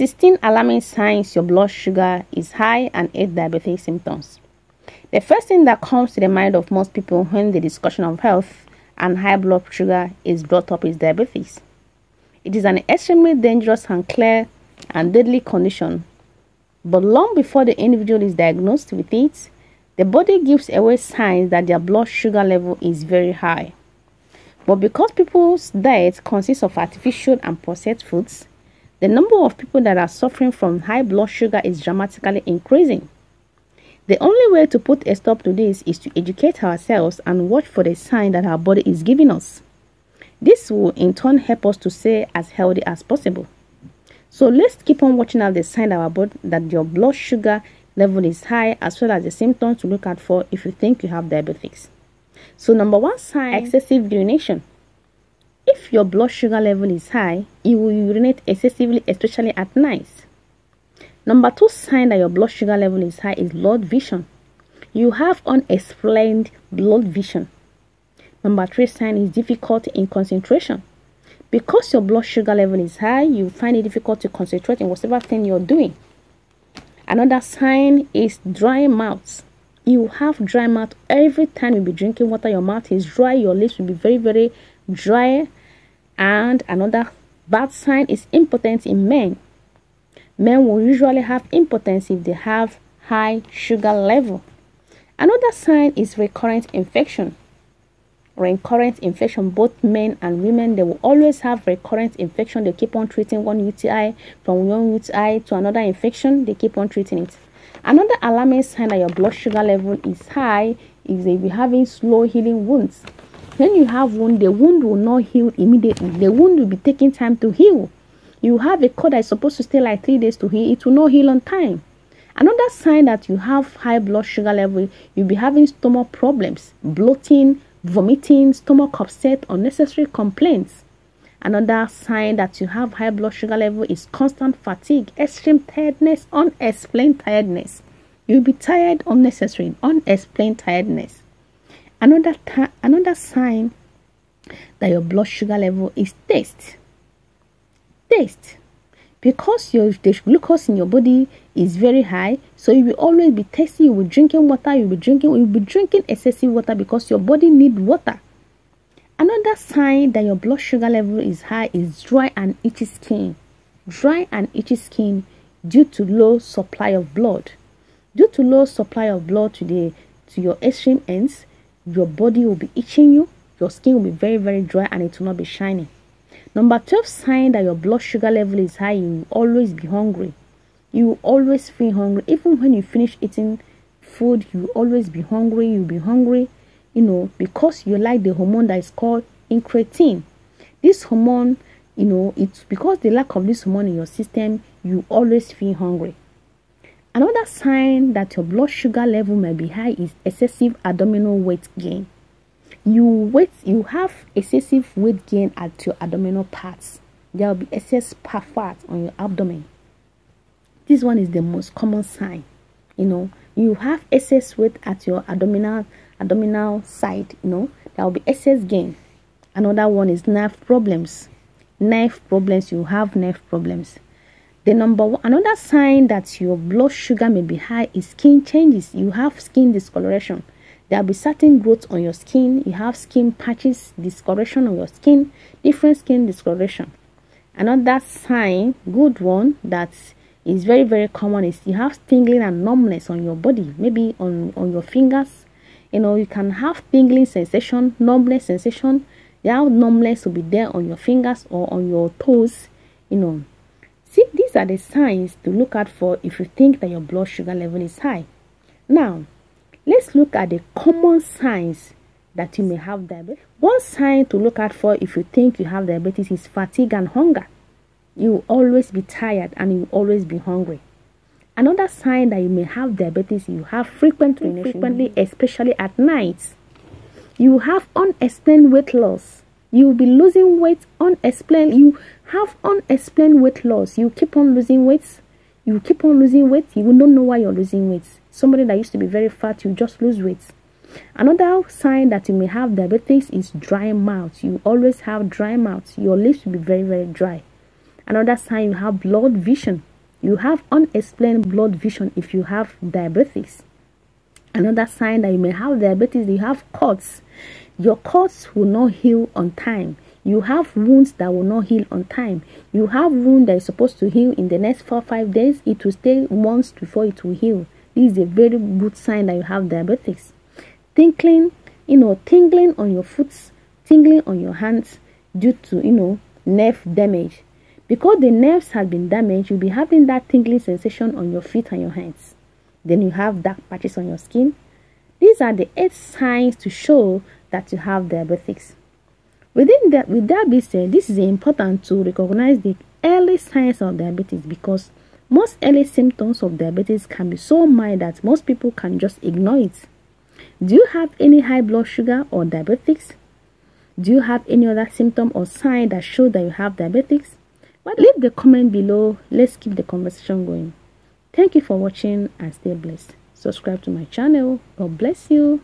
16 alarming signs your blood sugar is high and 8 diabetic symptoms. The first thing that comes to the mind of most people when the discussion of health and high blood sugar is brought up is diabetes. It is an extremely dangerous and clear and deadly condition. But long before the individual is diagnosed with it, the body gives away signs that their blood sugar level is very high. But because people's diet consists of artificial and processed foods, the number of people that are suffering from high blood sugar is dramatically increasing. The only way to put a stop to this is to educate ourselves and watch for the sign that our body is giving us. This will in turn help us to stay as healthy as possible. So let's keep on watching out the sign that our body that your blood sugar level is high as well as the symptoms to look out for if you think you have diabetes. So number one sign excessive urination. If your blood sugar level is high, you will urinate excessively, especially at night. Number two sign that your blood sugar level is high is blurred vision. You have unexplained blurred vision. Number three sign is difficulty in concentration. Because your blood sugar level is high, you find it difficult to concentrate in whatever thing you're doing. Another sign is dry mouth. You have dry mouth every time you be drinking water. Your mouth is dry. Your lips will be very, very dry and another bad sign is impotence in men. Men will usually have impotence if they have high sugar level. Another sign is recurrent infection. Recurrent infection, both men and women, they will always have recurrent infection. They keep on treating one UTI from one UTI to another infection. They keep on treating it. Another alarming sign that your blood sugar level is high is if you're having slow healing wounds. When you have wound, the wound will not heal immediately. The wound will be taking time to heal. You have a cut that is supposed to stay like three days to heal. It will not heal on time. Another sign that you have high blood sugar level, you'll be having stomach problems, bloating, vomiting, stomach upset, unnecessary complaints. Another sign that you have high blood sugar level is constant fatigue, extreme tiredness, unexplained tiredness. You'll be tired unnecessary, unexplained tiredness. Another, another sign that your blood sugar level is taste. Taste. Because your the glucose in your body is very high, so you will always be thirsty. You will drinking water. You will be drinking. You will be drinking excessive water because your body need water. Another sign that your blood sugar level is high is dry and itchy skin. Dry and itchy skin due to low supply of blood. Due to low supply of blood to the to your extreme ends, your body will be itching you, your skin will be very, very dry, and it will not be shiny. Number 12 sign that your blood sugar level is high, you will always be hungry. You will always feel hungry. Even when you finish eating food, you will always be hungry. You'll be hungry, you know, because you like the hormone that is called incretin. This hormone, you know, it's because the lack of this hormone in your system, you always feel hungry. Another sign that your blood sugar level may be high is excessive abdominal weight gain. You weight you have excessive weight gain at your abdominal parts. There will be excess fat on your abdomen. This one is the most common sign. You know, you have excess weight at your abdominal abdominal side, you know, there will be excess gain. Another one is nerve problems. Nerve problems, you have nerve problems the number one, another sign that your blood sugar may be high is skin changes. You have skin discoloration. There will be certain growth on your skin. You have skin patches, discoloration on your skin, different skin discoloration. Another sign, good one, that is very, very common is you have tingling and numbness on your body, maybe on, on your fingers. You know, you can have tingling sensation, numbness sensation. That numbness will be there on your fingers or on your toes, you know See, these are the signs to look out for if you think that your blood sugar level is high. Now, let's look at the common signs that you may have diabetes. One sign to look out for if you think you have diabetes is fatigue and hunger. You will always be tired and you will always be hungry. Another sign that you may have diabetes, you have frequent frequently, especially at night. You have unexplained weight loss. You will be losing weight unexplained. You have unexplained weight loss. You keep on losing weight. You keep on losing weight. You will not know why you're losing weight. Somebody that used to be very fat, you just lose weight. Another sign that you may have diabetes is dry mouth. You always have dry mouth. Your lips will be very, very dry. Another sign you have blurred vision. You have unexplained blurred vision if you have diabetes. Another sign that you may have diabetes, you have cuts. Your cuts will not heal on time. You have wounds that will not heal on time. You have wound that is supposed to heal in the next four five days. It will stay months before it will heal. This is a very good sign that you have diabetes. Tingling, you know, tingling on your foot, tingling on your hands due to, you know, nerve damage. Because the nerves have been damaged, you'll be having that tingling sensation on your feet and your hands. Then you have dark patches on your skin. These are the eight signs to show that you have diabetes. Within that, with said, this is important to recognize the early signs of diabetes because most early symptoms of diabetes can be so mild that most people can just ignore it. Do you have any high blood sugar or diabetics? Do you have any other symptom or sign that show that you have diabetics? But leave the comment below. Let's keep the conversation going. Thank you for watching and stay blessed. Subscribe to my channel. God bless you.